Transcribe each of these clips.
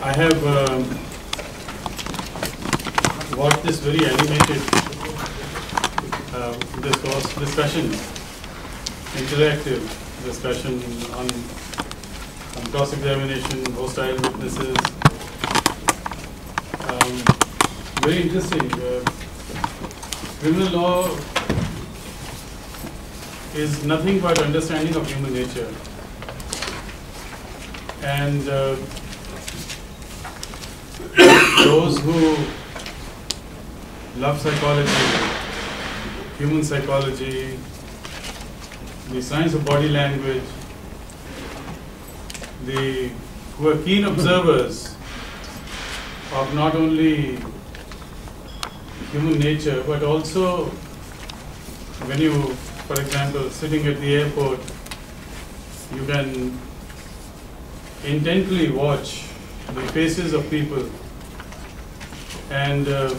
I have um, watched this very animated uh, discourse, discussion, interactive discussion on, on cross-examination, hostile witnesses. Um, very interesting. Uh, criminal law is nothing but understanding of human nature. And uh, those who love psychology, human psychology, the science of body language, the who are keen observers of not only human nature but also when you, for example, sitting at the airport, you can intently watch the faces of people and uh,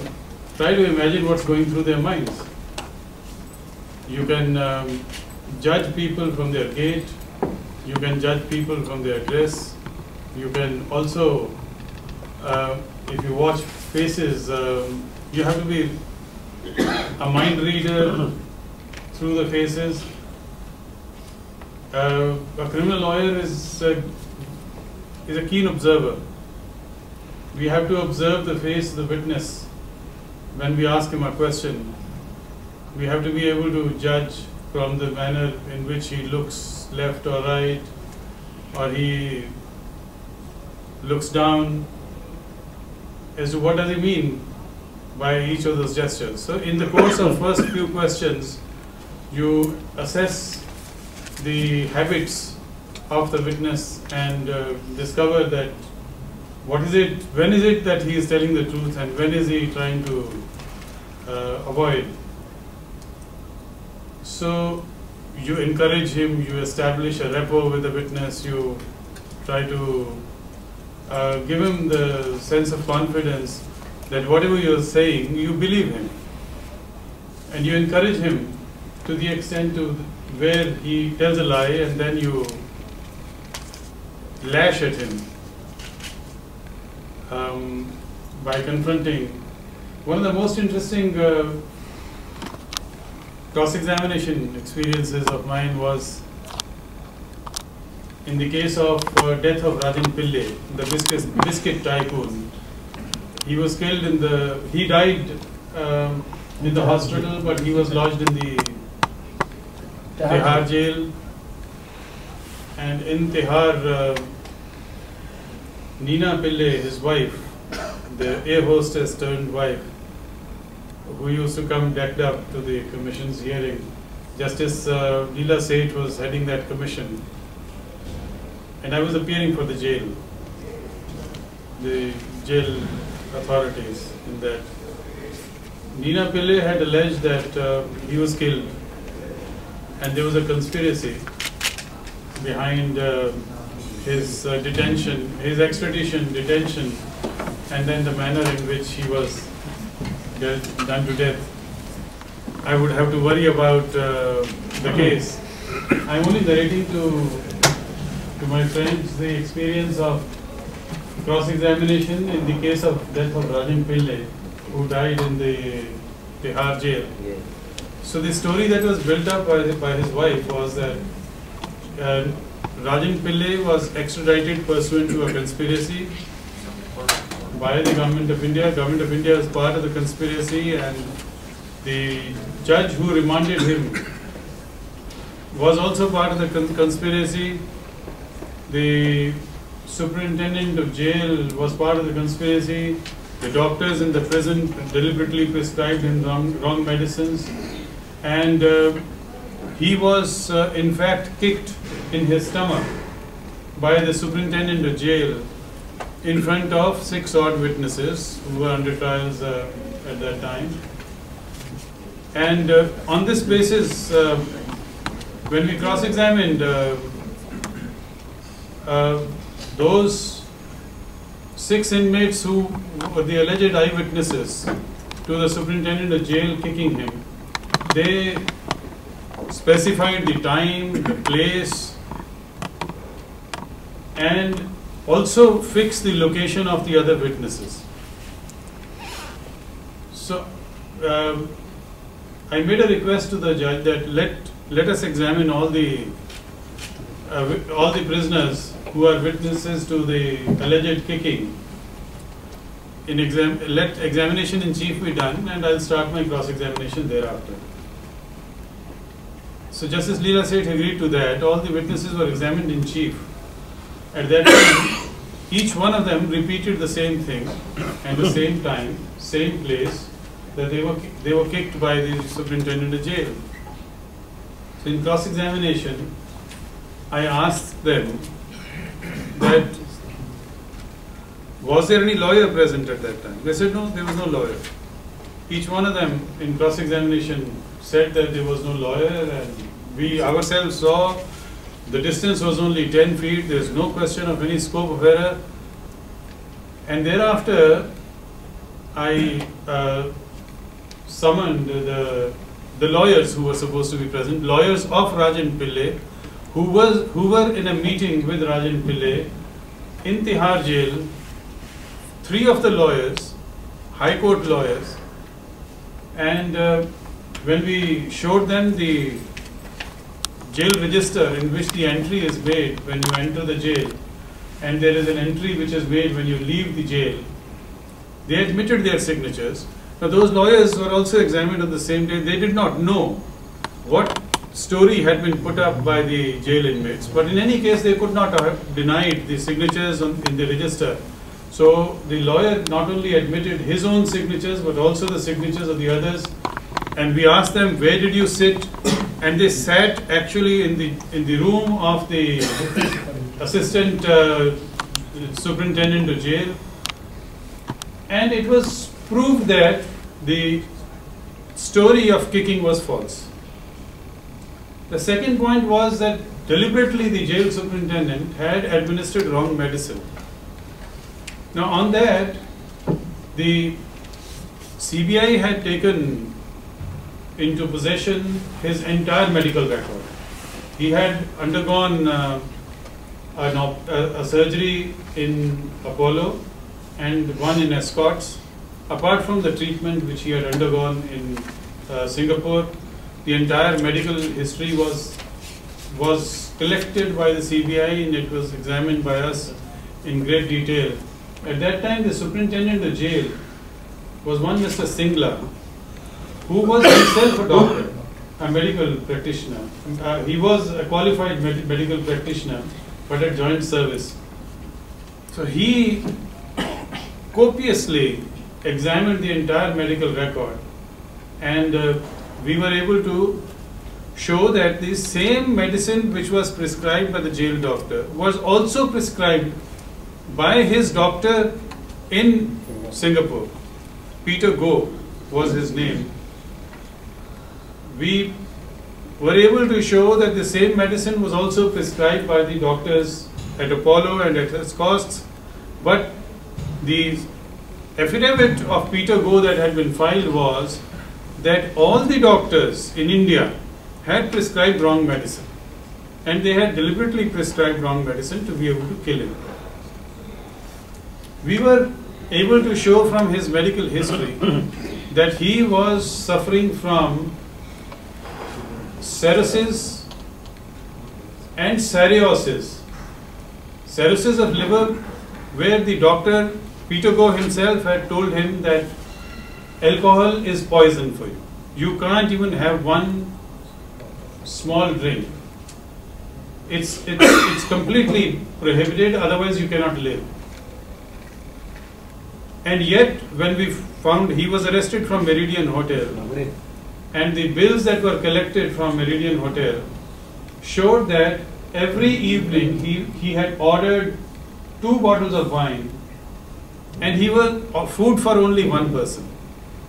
try to imagine what's going through their minds. You can um, judge people from their gait, you can judge people from their dress, you can also, uh, if you watch faces, um, you have to be a mind reader through the faces. Uh, a criminal lawyer is uh, is a keen observer. We have to observe the face of the witness when we ask him a question. We have to be able to judge from the manner in which he looks left or right, or he looks down, as to what does he mean by each of those gestures. So in the course of first few questions, you assess the habits of the witness and uh, discover that what is it, when is it that he is telling the truth and when is he trying to uh, avoid. So you encourage him, you establish a rapport with the witness, you try to uh, give him the sense of confidence that whatever you're saying, you believe him. And you encourage him to the extent to where he tells a lie and then you lash at him um, by confronting. One of the most interesting uh, cross-examination experiences of mine was in the case of uh, death of Rajan Pillai, the biscuit, biscuit tycoon. He was killed in the, he died um, in the hospital, but he was lodged in the Tihar jail. And in Tihar, uh, Nina Pillai, his wife, the air hostess turned wife, who used to come decked up to the commission's hearing. Justice uh, Leila was heading that commission. And I was appearing for the jail, the jail authorities in that. Nina Pillai had alleged that uh, he was killed and there was a conspiracy behind uh, his uh, detention, his extradition, detention, and then the manner in which he was done to death. I would have to worry about uh, the case. I'm only narrating to to my friends the experience of cross-examination in the case of death of Rajan Pillai, who died in the Tihar jail. So the story that was built up by, by his wife was that uh, Rajan Pillai was extradited pursuant to a conspiracy by the government of India. Government of India was part of the conspiracy and the judge who remanded him was also part of the con conspiracy. The superintendent of jail was part of the conspiracy. The doctors in the prison deliberately prescribed him wrong, wrong medicines. And uh, he was uh, in fact kicked in his stomach by the superintendent of jail in front of six odd witnesses who were under trials uh, at that time. And uh, on this basis, uh, when we cross-examined uh, uh, those six inmates who were the alleged eyewitnesses to the superintendent of jail kicking him, they specified the time, the place, and also fix the location of the other witnesses. So, um, I made a request to the judge that let let us examine all the uh, all the prisoners who are witnesses to the alleged kicking. In exam, let examination in chief be done, and I'll start my cross examination thereafter. So Justice Leila Seth agreed to that. All the witnesses were examined in chief. At that time, each one of them repeated the same thing at the same time, same place, that they were they were kicked by the superintendent of jail. So in cross examination, I asked them that was there any lawyer present at that time? They said no, there was no lawyer. Each one of them in cross examination said that there was no lawyer, and we ourselves saw the distance was only 10 feet, there's no question of any scope of error. And thereafter, I uh, summoned the, the lawyers who were supposed to be present, lawyers of Rajan Pillai, who, was, who were in a meeting with Rajan Pillai in Tihar jail. Three of the lawyers, High Court lawyers, and uh, when we showed them the jail register in which the entry is made when you enter the jail, and there is an entry which is made when you leave the jail, they admitted their signatures. Now, those lawyers were also examined on the same day. They did not know what story had been put up by the jail inmates, but in any case, they could not have denied the signatures on, in the register. So, the lawyer not only admitted his own signatures, but also the signatures of the others. And we asked them, where did you sit? And they sat actually in the in the room of the assistant uh, superintendent of jail. And it was proved that the story of kicking was false. The second point was that deliberately the jail superintendent had administered wrong medicine. Now, on that, the CBI had taken into possession his entire medical record. He had undergone uh, a, a surgery in Apollo and one in Escorts. Apart from the treatment which he had undergone in uh, Singapore, the entire medical history was was collected by the CBI and it was examined by us in great detail. At that time, the superintendent of jail was one Mr. Singla, who was himself a doctor, a medical practitioner. Uh, he was a qualified med- medical practitioner, but at joint service. So he copiously examined the entire medical record, and uh, we were able to show that the same medicine which was prescribed by the jail doctor was also prescribed by his doctor in Singapore. Peter Goh was his name. We were able to show that the same medicine was also prescribed by the doctors at Apollo and at Escorts, but the affidavit of Peter Goh that had been filed was that all the doctors in India had prescribed wrong medicine and they had deliberately prescribed wrong medicine to be able to kill him. We were able to show from his medical history that he was suffering from cirrhosis and cirrhosis. Cirrhosis of liver, where the doctor Peter Goh himself had told him that alcohol is poison for you. You can't even have one small drink. It's, it's, it's completely prohibited, otherwise, you cannot live. And yet, when we found he was arrested from Meridien Hotel, and the bills that were collected from Meridien Hotel showed that every evening he, he had ordered two bottles of wine and he was uh, food for only one person,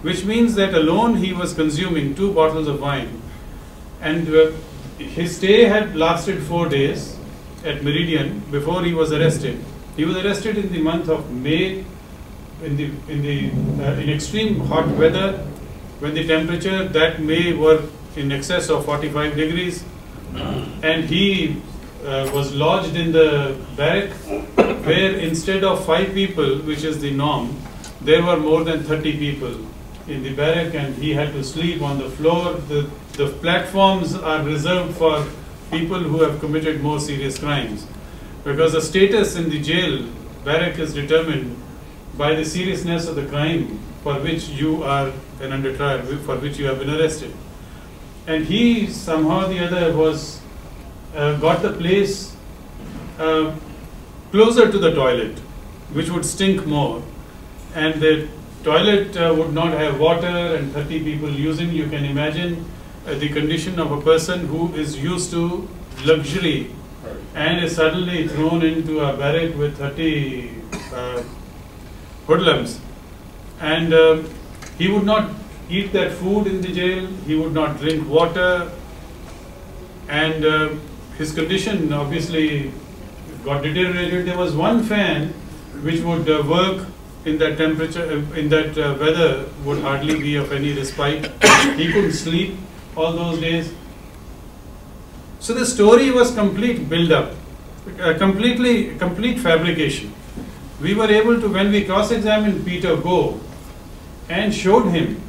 which means that alone he was consuming two bottles of wine. And uh, his stay had lasted four days at Meridien before he was arrested. He was arrested in the month of May, in the in the uh, in extreme hot weather, when the temperature that May were in excess of 45 degrees, and he uh, was lodged in the barrack where instead of five people, which is the norm, there were more than 30 people in the barrack and he had to sleep on the floor. The, the platforms are reserved for people who have committed more serious crimes. Because the status in the jail barrack is determined by the seriousness of the crime for which you are and under trial, for which you have been arrested. And he somehow or the other was uh, got the place uh, closer to the toilet, which would stink more. And the toilet uh, would not have water and 30 people using. You can imagine uh, the condition of a person who is used to luxury and is suddenly thrown into a barrack with 30 uh, hoodlums. And uh, he would not eat that food in the jail, he would not drink water, and uh, his condition obviously got deteriorated. There was one fan which would uh, work in that temperature, uh, in that uh, weather, would hardly be of any respite. he couldn't sleep all those days. So the story was complete build-up, uh, completely complete fabrication. We were able to, when we cross-examined Peter Goh and showed him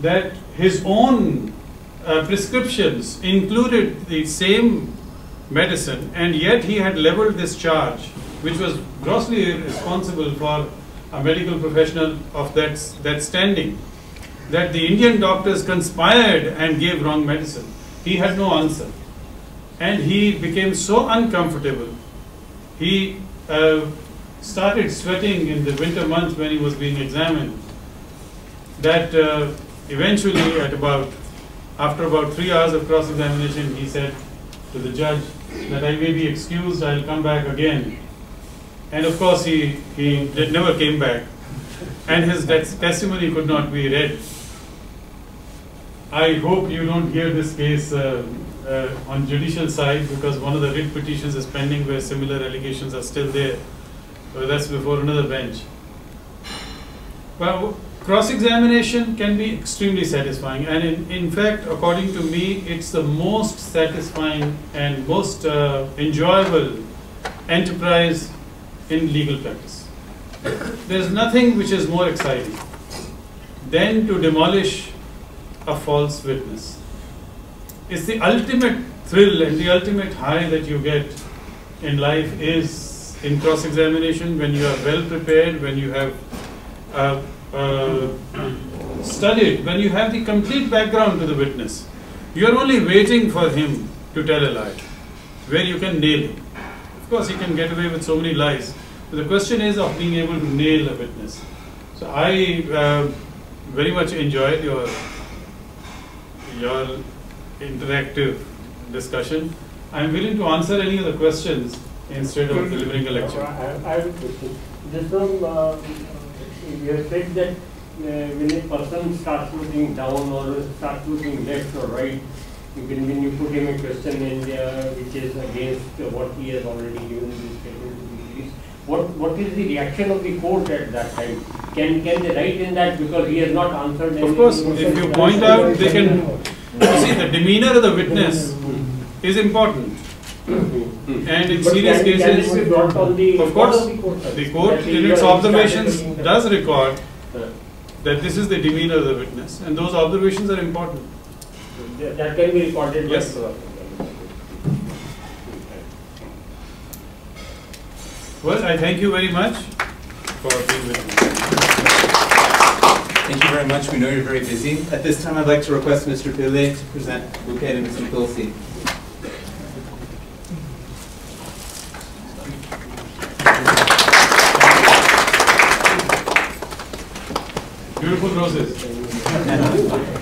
that his own uh, prescriptions included the same medicine, and yet he had leveled this charge, which was grossly irresponsible for a medical professional of that, that standing, that the Indian doctors conspired and gave wrong medicine. He had no answer. And he became so uncomfortable. He uh, started sweating in the winter months when he was being examined. That uh, eventually, at about after about three hours of cross-examination, he said to the judge that I may be excused, I'll come back again. And of course, he, he never came back. And his testimony could not be read. I hope you don't hear this case uh, uh, on judicial side because one of the writ petitions is pending where similar allegations are still there. So that's before another bench. Well, cross-examination can be extremely satisfying and in, in fact, according to me, it's the most satisfying and most uh, enjoyable enterprise in legal practice. There's nothing which is more exciting than to demolish a false witness. It's the ultimate thrill and the ultimate high that you get in life is in cross-examination when you are well prepared, when you have uh, uh, studied, when you have the complete background to the witness. You are only waiting for him to tell a lie, where you can nail him. Of course, he can get away with so many lies. But the question is of being able to nail a witness. So I uh, very much enjoyed your your interactive discussion. I am willing to answer any of the questions instead of delivering a lecture. I, I a question. Just from, uh, you have said that uh, when a person starts looking down or starts looking left or right, you can, when you put him a question in there which is against what he has already given this statement, what what is the reaction of the court at that time? Can can they write in that because he has not answered? Of course, if you point out, they can. You see, the demeanor of the witness is important. And in But serious can- can cases, it brought on the of course, of the court, the court in its observations does record Uh, that this is the demeanor of the witness, and those observations are important. That that can be recorded. Yes. the- Well, I thank you very much for being with me. Thank you very much. We know you're very busy. At this time, I'd like to request Mr. Pillay to present bouquet and Mr. Tulsi. プロセス